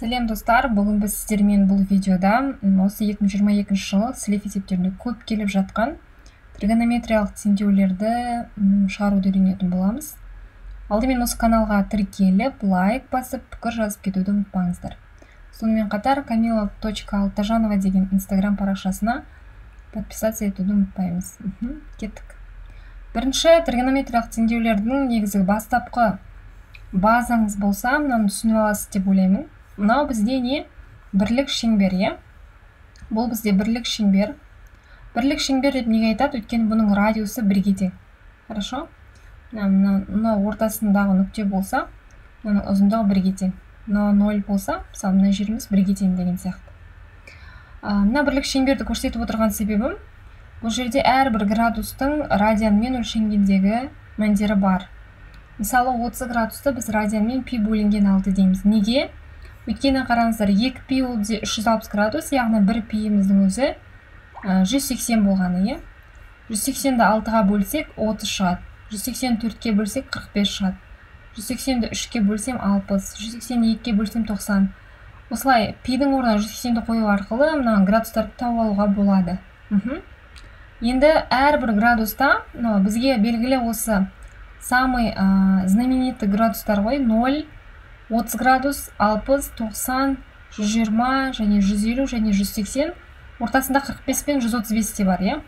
сәлем достар бүгін біз сіздермен бұл видеода осы 2022 жылы слив есептерінде көп келіп жатқан тригонометриялық теңдеулерді шығаруды үйренетін боламыз. Алдымен осы каналға тіркеліп лайк басып пікір жазып кетуді ұмытпаңыздар. Сонымен қатар камила алтажанова деген инстаграм парақшасына подписаться етуді ұмытпаймыз. Кеттік. Бірінші тригонометриялық теңдеулердің негізгі бастапқы базаңыз болса мынаны түсініп аласыз деп ойлаймын. Мынау бізде не? бірлік шеңбер иә? Бұл бізде бірлік шеңбер. Бірлік шеңбер деп неге айтады? Өйткені бұның радиусы бірге тең хорошо? Мынау ортасындағы нүкте болса мынаның ұзындығы бірге тең мынау ноль болса мысалы мына жеріміз бірге тең деген сияқты. Мына бірлік шеңберді көрсетіп отырған себебім бұл жерде әрбір градустың радианмен өлшенгендегі мәндері бар. Мысалы 30 градусты біз радианмен пи бөлінген алты дейміз. Неге? Өйткені қараңыздар екі пи ол бізде үш жүз алпыс градус яғни бір пиіміздің өзі жүз сексен болғаны жүз сексенді алтыға бөлсек отыз шығады. жүз сексен төртке бөлсек қырық бес шығады. жүз сексенді үшке бөлсем алпыс. жүз сексен екіге бөлсем тоқсан. Осылай пидің орнына жүз сексенді қою арқылы мына градустарды тауып алуға болады. Мхм. Енді әрбір градуста бізге белгілі осы самый знаменитый градустар ғой ноль 30 градус 60 90 120 және 150 және 180 ортасында 45 пен 135 те бар иә?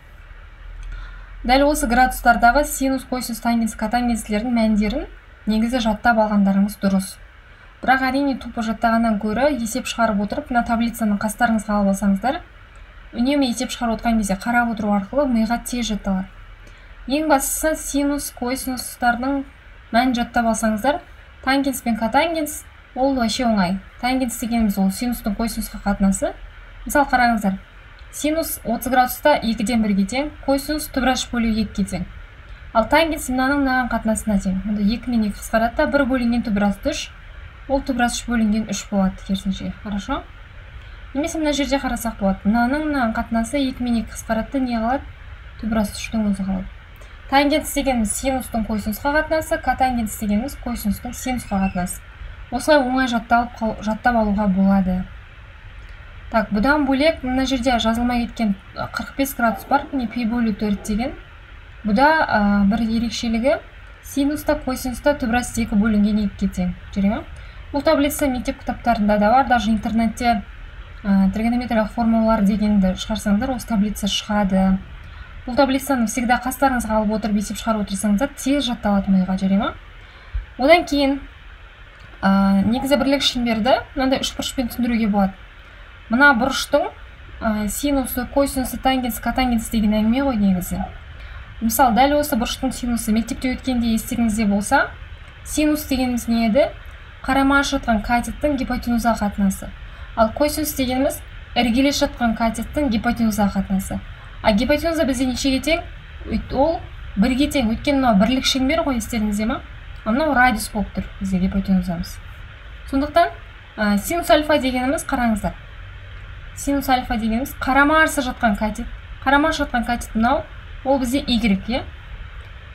Дәл осы градустардағы синус косинус тангенс котангенстердің мәндерін негізі жаттап алғандарыңыз дұрыс. Бірақ әрине тупо жаттағаннан гөрі есеп шығарып отырып мына таблицаны қастарыңызға алып алсаңыздар үнемі есеп шығарып отырған кезде қарап отыру арқылы миға тез жатталады. Ең бастысы синус косинустардың мәнін жаттап алсаңыздар тангенс пен котангенс ол вообще оңай. Тангенс дегеніміз ол синустың косинусқа қатынасы. Мысалы қараңыздар синус 30 градуста екіден бірге тең косинус түбір бөлу екіге тең ал тангенс мынаның мынаған қатынасына тең. Онда екі мен екі қысқарады да бір бөлінген түбір асты үш ол түбір үш бөлінген үш болады керісінше. Хорошо? Немесе мына жерде қарасақ болады. Мынаның мынаған қатынасы екі мен екі қысқарады да не қалады? Түбір асты үштің өзі қалады. Тангенс дегеніміз синустың косинусқа қатынасы котангенс дегеніміз косинустың синусқа қатынасы. Осылай оңай жатталып жаттап алуға болады. Так бұдан бөлек мына жерде жазылмай кеткен 45 градус бар міне пи бөлу төрт деген. Бұда ә, бір ерекшелігі синуста косинуста түбірас екі бөлінген екіге тең жүре ма бұл таблица мектеп кітаптарында да бар даже интернетте ә, тригонометриялық формулалар дегенді шығарсаңыздар осы таблица шығады. Бұл таблицаны всегда қастарыңызға алып отырып есеп шығарып отырсаңыздар тез жатталады миға жүре ма? Одан кейін ә, негізі бірлік шеңберді мынандай үш бұрышпен түсіндіруге болады. Мына бұрыштың ә, синусы косинусы тангенс котангенс деген әңгіме ғой негізі. Мысалы дәл осы бұрыштың синусы мектепте өткенде естеріңізде болса синус дегеніміз не еді? Қарама жатқан катеттің гипотенузаға қатынасы. Ал косинус дегеніміз іргелес жатқан катеттің гипотенузаға қатынасы. А гипотенуза бізде нешеге тең ол бірге тең өйткені мынау бірлік шеңбер ғой естеріңізде ма? Мынау радиус болып тұр бізде гипотенузамыз сондықтан ә, синус альфа дегеніміз қараңыздар. Синус альфа дегеніміз қарама қарсы жатқан катет. Қарама жатқан катет мынау ол бізде y иә?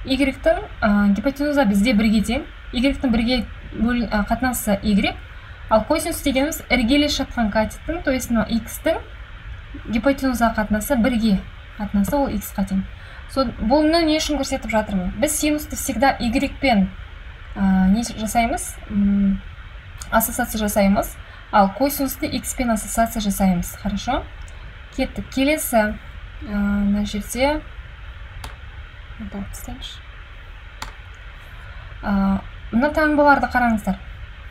Y-тің ә, гипотенуза бізде бірге тең y-тің бірге бөл, ә, қатынасы y. Ал косинус дегеніміз іргелес жатқан катеттің то есть мынау x-тің қатынасы бірге. Қатынасы ол x қа тең. Сол бұны не үшін көрсетіп жатырмын? Біз синусты всегда y пен ә, не жасаймыз? Ассоциация жасаймыз. Ал косинусты x пен ассоциация жасаймыз. Хорошо? Кеттік. Келесі мына жерде мына таңбаларды қараңыздар.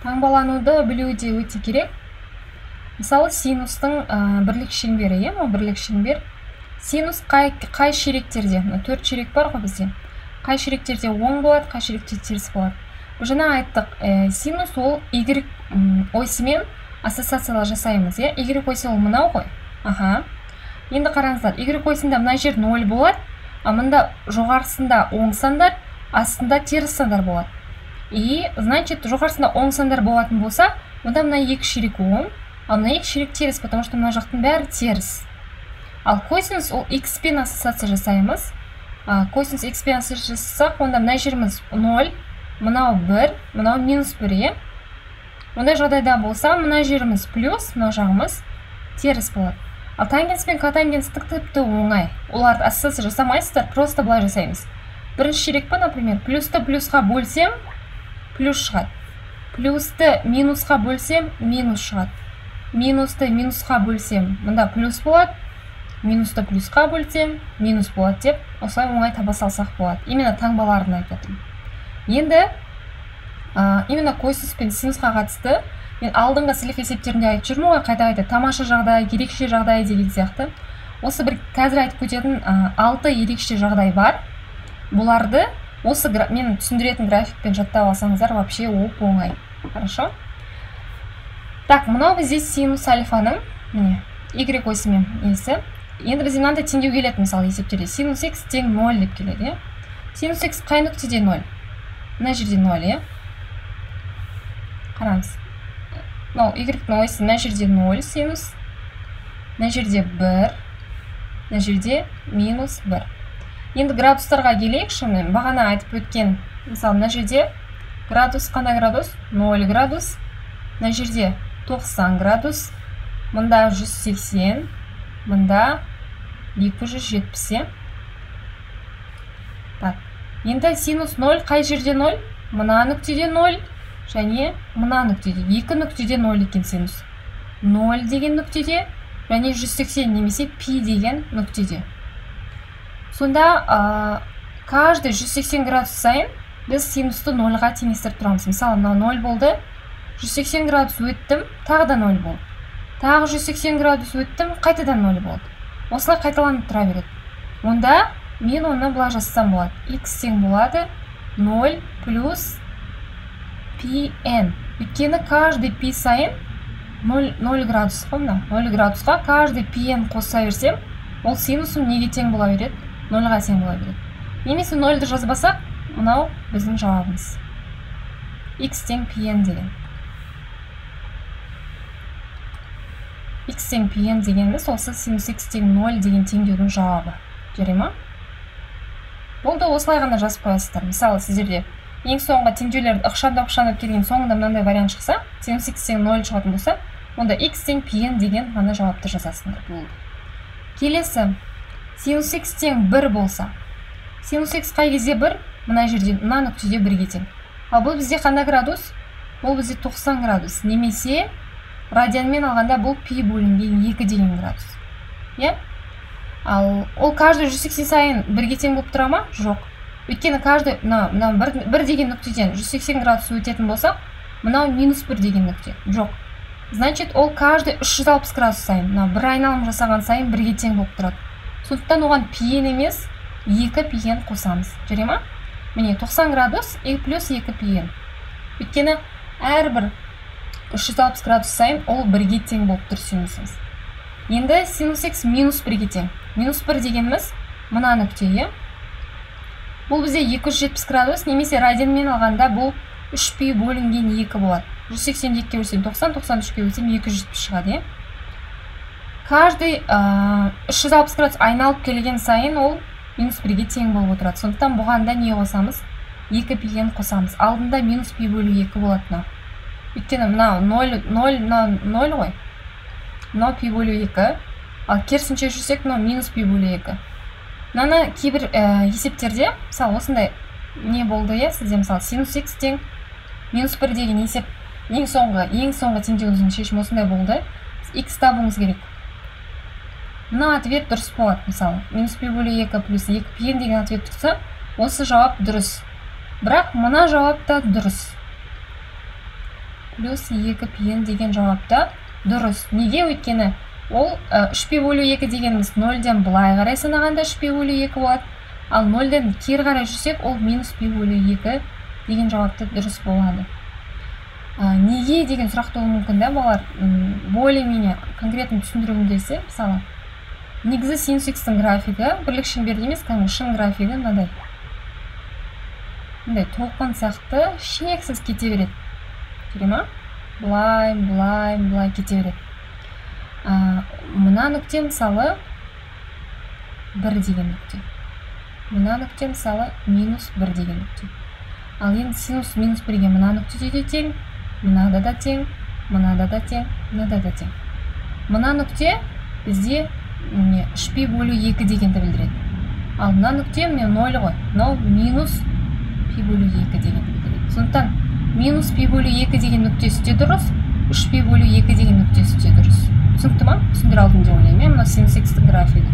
Таңбалануды білу де өте керек. Мысалы синустың ә, бірлік шеңбері иә? Мынау бірлік шеңбер. Синус қай, қай ширектерде? Мына төрт ширек бар ғой бізде. Қай ширектерде оң болады қай ширекте теріс болады. Жаңа айттық ә, синус ол y осымен ассоциациялар жасаймыз иә? y осі ол мынау ғой? Аха. Енді қараңыздар y осында мына жер ноль болады а мында жоғарысында оң сандар астында теріс сандар болады. И значит жоғарысында оң сандар болатын болса онда мына екі ширек оң ал мына екі ширек теріс потому что мына жақтың бәрі теріс. Ал косинус ол x пен ассоциация жасаймыз. Косинус x пен ассоциация жасасақ онда мына жеріміз 0 мынау 1 мынау минус 1 иә? Ондай жағдайда болса мына жеріміз плюс мына жағымыз теріс болады. Ал тангенс пен котангенстік тіпті оңай. Оларды ассоциация жасамайсыздар просто былай жасаймыз. Бірінші ширек па например плюсты плюсқа бөлсем плюс шығады. Плюсты минусқа бөлсем минус шығады. Минусты минусқа бөлсем мында плюс болады. Минусты плюсқа бөлсем минус болады деп осылай оңай таба салсақ болады. Именно таңбаларын айтып жатырмын енді ә, именно косинус пен синусқа қатысты мен алдыңғы сілік есептерінде айтып жүрмін ғой қайта қайта. Тамаша жағдай ерекше жағдай деген сияқты. Осы бір қазір айтып кететін алты ерекше жағдай бар. Бұларды осы мен түсіндіретін графикпен жаттап алсаңыздар вообще оп оңай. Хорошо? Так мынау бізде синус альфаның міне y осімен несі енді бізде мынандай теңдеу келеді мысалы есептерде. Синус x тең ноль деп келеді иә? Синус x қай нүктеде ноль? Мына жерде ноль иә? Қараңыз. Мынау y осі мына жерде ноль синус мына жерде бір мына жерде минус бір. Енді градустарға келейікші міне бағана айтып өткен мысалы мына жерде градус қандай градус? 0 градус. Мына жерде 90 градус. Мында 180 мында 270 иә так енді синус 0 қай жерде 0 мына нүктеде 0 және мына нүктеде екі нүктеде 0 екен синус. 0 деген нүктеде және 180 немесе пи деген нүктеде. Сонда ә, каждый 180 градус сайын біз синусты нольға теңестіріп тұрамыз. Мысалы мынау ноль болды 180 градус өттім тағы да ноль болды. Тағы 180 градус өттім қайтадан ноль болды. Осылай қайталанып тұра береді. Онда мен оны былай жазсам болады. X тең болады 0 плюс pn өйткені каждый пи сайын 0, 0 градус қой мына? 0 градусқа каждый pn қоса берсем ол синусым неге тең бола береді? Нольға тең бола береді. Немесе нольді жазбасақ мынау біздің жауабымыз. X тең pn деген. X тең pn дегеніміз осы синус x тең ноль деген теңдеудің жауабы. Жарай ма? Болды осылай ғана жазып қоясыздар. Мысалы сіздерде ең соңғы теңдеулерді ықшамдап ықшамдап келген соңында мынандай вариант шықса синус x тең ноль шығатын болса онда x тең pn деген ғана жауапты жазасыңдар болды. Келесі. Синус x тең бір болса. Синус x қай кезде бір? Мына жерде мына нүктеде бірге тең ал бұл бізде қандай градус? Бұл бізде 90 градус. Немесе радианмен алғанда бұл пи бөлінген екі деген градус. Иә? Ал ол каждый 180 сайын бірге тең болып тұра ма? Жоқ. Өйткені каждый мына мына бір, бір деген нүктеден 180 градус өтетін болсақ мынау минус бір деген нүкте. Жоқ. Значит ол каждый 360 градус сайын мына бір айналым жасаған сайын бірге тең болып тұрады. Сондықтан оған пиен емес екі пиен қосамыз. Жарай ма? Міне 90 градус и плюс екі пиен. Өйткені әрбір 360 градус сайын ол бірге тең болып тұр синусымыз. Енді синус x минус бірге тең. Минус бір дегеніміз мына нүкте иә? Бұл бізде 270 градус немесе радианмен алғанда бұл 3 пи бөлінген екі болады. 182-ге бөлсем 90 93-ге бөлсем 270 шығады иә? Каждый жүз алпыс градус айналып келген сайын ол минус бірге тең болып отырады. Сондықтан бұған да не қосамыз? Екі пиген қосамыз. Алдында минус пи бөлу екі болады мынау өйткені мынау ноль мынау ноль ғой мынау пи бөлу екі ал керісінше жүрсек мынау минус пи бөлу екі мынаны кейбір ә, есептерде мысалы осындай не болды иә сізде мысалы синус x тең минус бір деген есеп ең соңғы ең соңғы теңдеуіміздің шешімі осындай болды. X табуыңыз керек мына ответ дұрыс болады мысалы минус пи бөлу екі плюс екі пи деген ответ тұрса осы жауап дұрыс. Бірақ мына жауап та дұрыс. Плюс екі пи деген жауап та дұрыс. Неге өйткені ол үш пи бөлу екі дегеніміз нөлден былай қарай санағанда үш пи бөлу екі болады. Ал нөлден кері қарай жүрсек ол минус пи бөлу екі деген жауапты дұрыс болады. Ә, неге деген сұрақ туылуы мүмкін да балалар более менее конкретно түсіндіргім келсе мысалы негізі синус икстің графигі бірлік шеңберде емес кәдімгі шын графигі мынадай мындай толқын сияқты шексіз кете береді. Ма былай былай былай кете береді ә, мына нүкте мысалы бір деген нүкте. Мына нүкте мысалы минус бір деген нүкте. Ал енді синус минус бірге мына нүктеде де тең мынада да тең мынада да тең мынада да тең. Мына нүкте бізде міне үш пи бөлу екі дегенді білдіреді. Ал мына нүкте міне ноль ғой. Мынау минус пи бөлу екі дегенді білдіреді. Сондықтан минус пи бөлу екі деген нүктесі де дұрыс үш пи бөлу екі деген нүктесі де дұрыс. Түсінікті ма? Түсіндіре алдым деп ойлаймын иә мына синус икстің графигі.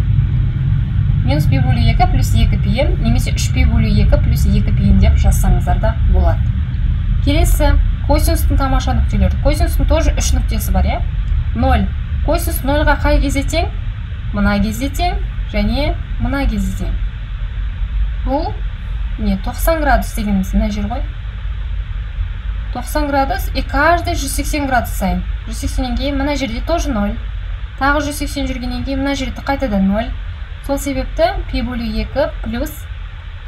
Минус пи бөлу екі плюс екі пи немесе үш пи бөлу екі плюс екі пи деп жазсаңыздар да болады. Келесі косинустың тамаша нүктелері. Косинустың тоже үш нүктесі бар иә. Ноль. Косинус нольға қай кезде тең? Мына кезде тең және мына кезде тең. Бұл не 90 градус дегеніміз мына жер ғой. 90 градус и каждый 180 градус сайын 180-нен кейін мына жерде тоже 0 тағы 180 жүргеннен кейін мына жерде қайтадан 0 сол себепті пи бөлу 2 плюс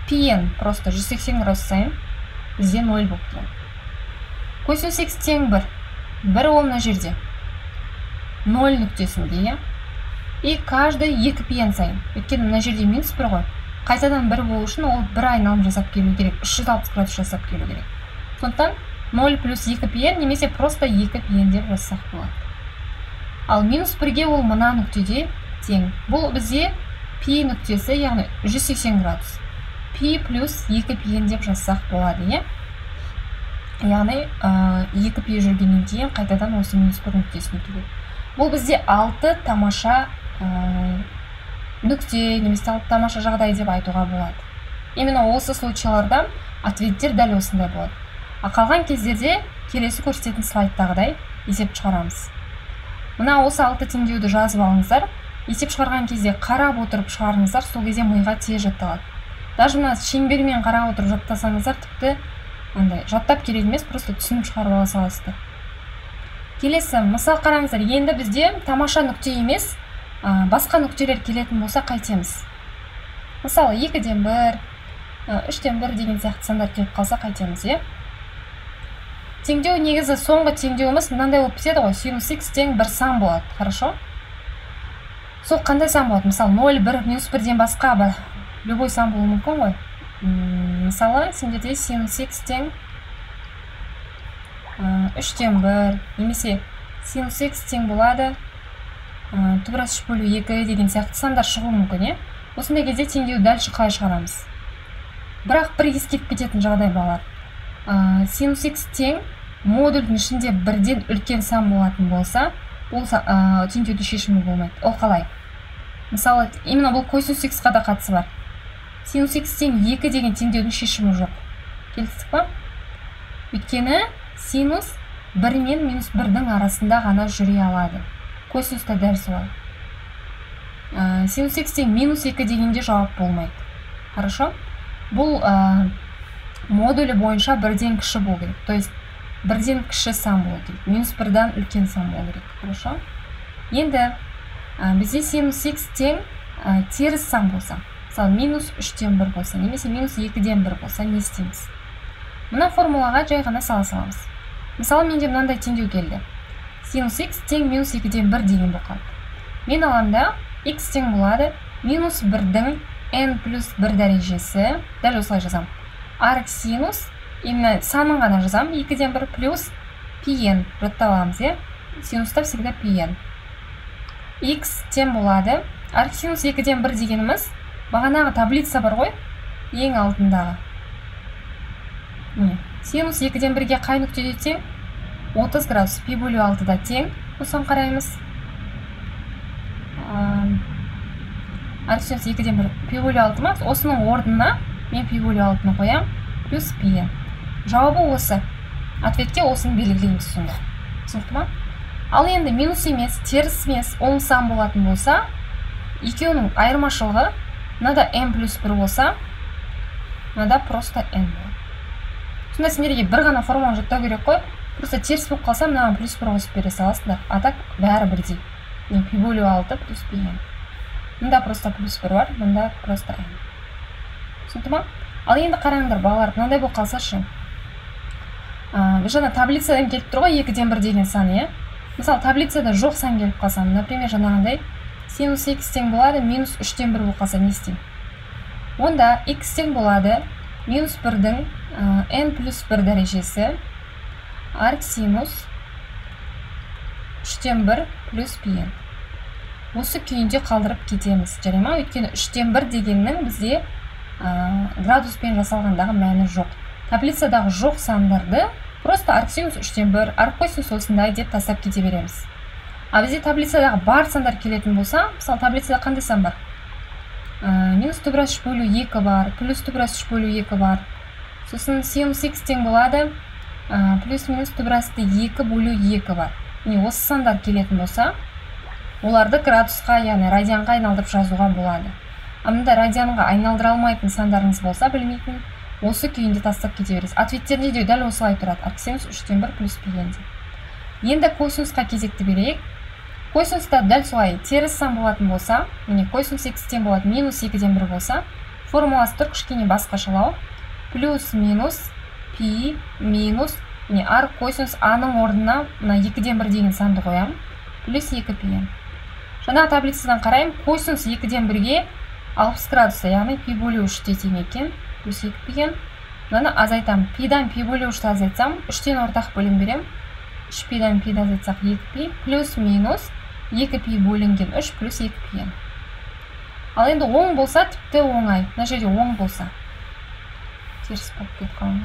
пн просто 180 градус сайын бізде 0 болып тұрады косинус x тең 1 бір ол мына жерде. Ноль нүктесінде иә? И каждый екі пиен сайын өйткені мына жерде минус бір ғой. Қайтадан бір болу үшін ол бір айналым жасап келу керек. Үш жүз алпыс градус жасап келу керек. Сондықтан ноль плюс екі пиен немесе просто екі пиен деп жазсақ болады. Ал минус бірге ол мына нүктеде тең. Бұл бізде пи нүктесі яғни 180 градус. Пи плюс екі пиен деп жазсақ болады иә? Яғни екі пи жүргеннен кейін қайтадан осы минус бір нүктесіне келеді. Бұл бізде алты тамаша нүкте немесе алты тамаша жағдай деп айтуға болады. Именно осы случайларда ответтер дәл осындай болады. Ал қалған кездерде келесі көрсететін слайдтағыдай есеп шығарамыз. Мына осы алты теңдеуді жазып алыңыздар. Есеп шығарған кезде қарап отырып шығарыңыздар сол кезде миға тез жатталады. Даже мына шеңбермен қарап отырып жаттасаңыздар тіпті андай жаттап керек емес просто түсініп шығарып ала саласыздар. Келесі мысал қараңыздар енді бізде тамаша нүкте емес басқа нүктелер келетін болса қайтеміз. Мысалы екіден бір үштен бір деген сияқты сандар келіп қалса қайтеміз иә? Теңдеу негізі соңғы теңдеуіміз мынандай болып кетеді ғой. Синус икс тең бір сан болады. Хорошо? Сол қандай сан болады? Мысалы ноль бір минус бірден басқа бір. Любой сан болуы мүмкін ғой. Мысалы сендерде синус икс тең үштен бір. Немесе синус x тең болады тубрас үш бөлу екі деген сияқты сандар шығуы мүмкін иә осындай кезде теңдеуді дальше қалай шығарамыз? Бірақ бір ескеріп кететін жағдай балалар синус x тең модульдің ішінде бірден үлкен сан болатын болса ол ә, теңдеуді шешімі болмайды. Ол қалай? Мысалы именно бұл косинус x-қа да қатысы бар. Синус x тең екі деген теңдеудің шешімі жоқ. Келістік па? Өйткені синус бір мен минус бірдің арасында ғана жүре алады. Косинус та дәл солай. Ә, синус x тең минус екі дегенде жауап болмайды. Хорошо? Бұл ә, модулі бойынша бірден кіші болу керек. То есть бірден кіші сан болу керек. Минус бірден үлкен сан болу керек. Хорошо? Енді ә, бізде синус x тең ә, теріс сан болса мысалы минус үштен бір болса немесе минус екіден бір болса не істейміз? Мына формулаға жай ғана сала саламыз. Мысалы менде мынандай теңдеу келді. Синус x тең минус екіден бір деген болып қалды. Мен аламын да x тең болады минус бірдің n плюс бір дәрежесі дәл осылай жазамын. Арк синус именно санын ғана жазамын. Екіден бір плюс pn жаттап аламыз иә? Синуста всегда pn x тең болады. Арк синус екіден бір дегеніміз бағанағы таблица бар ғой ең алдындағы. Міне синус екіден бірге қай нүктеде тең? 30 градус пи бөлу алтыда тең осыған қараймыз. Синус екіден бір пи бөлу алты ма? Осының орнына мен пи бөлу алтыны қоямын плюс пи жауабы осы. Ответке осыны белгілейміз сонда. Түсінікті ма? Ал енді минус емес теріс емес оң сан болатын болса екеуінің айырмашылығы мынада n плюс бір болса мынада просто n болады. Сонда сендерге бір ғана формуланы жаттау керек қой. Просто теріс болып қалса мынаған плюс бір қосып бере саласыңдар. А так бәрі бірдей. Пи бөлу алты плюс пи мында просто плюс бір бар мында просто н түсінікті ма? Ал енді қараңдар балалар мынандай болып қалса шы біз жаңа таблицадан келіп тұр ғой екіден бір деген сан иә мысалы таблицада жоқ сан келіп қалса например жаңағындай синус x тең болады минус үштен бір болып қалса не істеймін? Онда x тең болады минус бірдің n плюс бір дәрежесі арк синус үштен бір плюс пи осы күйінде қалдырып кетеміз. Жарай ма өйткені үштен бір дегеннің бізде ә, градуспен жасалғандағы мәні жоқ. Таблицадағы жоқ сандарды просто арк синус үштен бір арк косинус осындай деп тастап кете береміз. Ал бізде таблицадағы бар сандар келетін болса мысалы таблицада қандай сан бар ә, минус түбірас үш бөлу екі бар плюс түбірас үш бөлу екі бар. Сосын синус икс тең болады. Ә, плюс минус түбірасты екі бөлу екі бар. Міне осы сандар келетін болса оларды градусқа яғни радианға айналдырып жазуға болады. Ал мында радианға айналдыра алмайтын сандарыңыз болса білмейтін осы күйінде тастап кете бересіз. Ответтерде де дәл осылай тұрады. Арксинус үштен бір плюс пигенде енді косинусқа кезекті берейік. Косинуста дәл солай теріс сан болатын болса міне косинус екс тең болады минус екіден бір болса формуласы тұр кішкене басқашалау. Плюс минус пи минус міне ар косинус аның орнына мына екіден бір деген санды қоямын плюс екі пи жаңағы таблицадан қараймын косинус екіден бірге алпыс градуста яғни пи бөлу үште тең екен. Пиген мынаны азайтамын пидан пи бөлу үшті азайтсам үштен ортақ бөлім беремін үш пидан пиді азайтсақ екі пи плюс минус екі пи бөлінген үш плюс екі пи ал енді оң болса тіпті оңай. Мына жерде оң болса. Теріс болып кетіп қалған.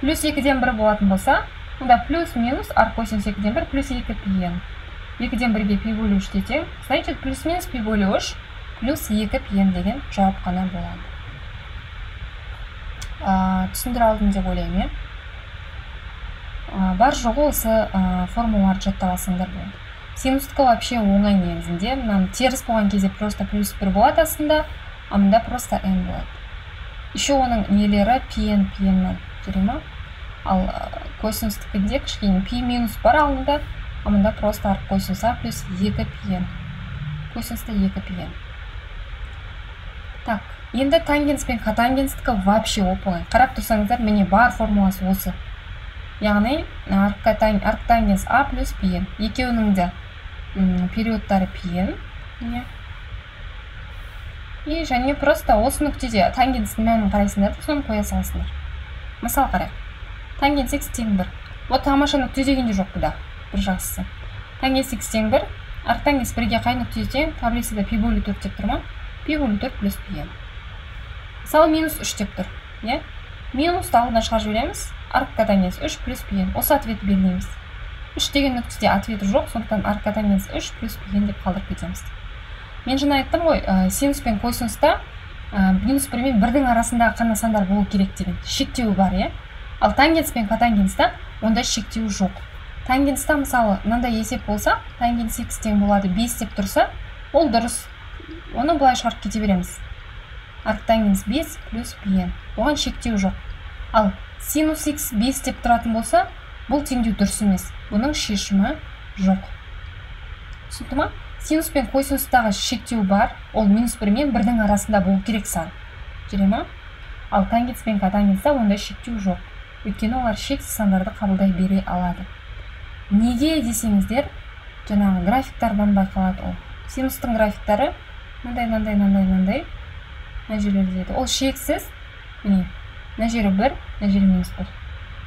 Плюс екіден бір болатын болса онда плюс минус ар косинус екіден бір плюс екі пи екіден бірге пи бөлу үште тең значит плюс минус пи бөлу үш плюс екі пи деген жауап қана болады. Ә, түсіндіре алдым деп ойлаймын иә. Бар жоғы осы ә, формулаларды жаттап алсаңдар болады синустікі вообще оңай негізінде. Мынаны теріс болған кезде просто плюс бір болады астында а мында просто n болады. Еще оның нелері пн пннан жүре ма ал косинустікінде кішкене пи минус бар алдында а мында просто арк косинус а плюс екі пн косинуста екі пн так. Енді тангенс пен котангенстікі вообще оп оңай қарап тұрсаңыздар міне бар формуласы осы. Яғни арктангенс а плюс пн екеуінің де периодтары пн міне. И және просто осы нүктеде тангенстің мәнін қарайсыңдар да соны қоя саласыңдар. Мысал қарайық. Тангенс икс тең бір. Вот тамаша нүкте деген де жоқ бұда бір жақсысы тангенс икс тең бір. Арктангенс бірге қай нүктеде? Тең таблицада пи бөлу төрт деп тұр ма? Пи бөлу төрт плюс пи мысалы минус үш деп тұр иә? Минусты алдына шығарып жібереміз аркатангенс үш плюс пи осы ответті белгілейміз үш деген нүктеде ответі жоқ сондықтан аркатангенс үш плюс пи деп қалдырып кетеміз. Мен жаңа айттым ғой ә, синус пен косинуста ә, минус бір мен бірдің арасындағы қана сандар болу керек деген шектеуі бар иә? Ал тангенс пен котангенста ондай шектеу жоқ. Тангенста мысалы мынандай есеп болса тангенс икс тең болады бес деп тұрса ол дұрыс. Оны былай шығарып кете береміз. Арктангенс бес плюс пи оған шектеу жоқ. Ал синус икс бес деп тұратын болса бұл теңдеу дұрыс емес. Бұның шешімі жоқ. Түсінікті ма? Синус пен косинустағы шектеу бар. Ол минус бір мен бірдің арасында болу керек сан. Жүре ма? Ал тангенс пен котангенста ондай шектеу жоқ. Өйткені олар шексіз сандарды қабылдай бере алады. Неге десеңіздер жаңағы графиктардан байқалады ол. Синустың графиктары мынандай мынандай мынандай мынандай. Мына жерлерде еді ол шексіз міне мына жері бір мына жері минус бір.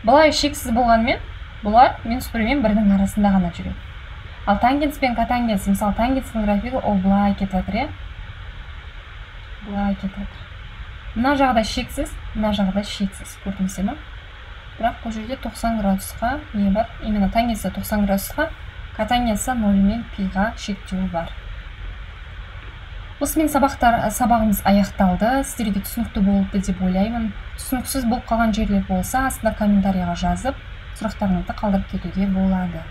Былай шексіз болғанымен бұлар минус бір мен бірдің арасында ғана жүреді. Ал тангенс пен котангенс мысалы тангенстің графигі ол былай кетіп жатыр иә былай кетіп жатыр мына жағда шексіз мына жағда шексіз. Көрдіңіздер ма бірақ бұл жерде 90 градусқа не бар? Именно тангенста 90 градусқа котангенста ноль мен пиға шектеуі бар. Осымен сабақтар сабағымыз аяқталды. Сіздерге түсінікті болды деп ойлаймын. Түсініксіз болып қалған жерлер болса астына комментарийға жазып сұрақтарыңызды қалдырып кетуге болады.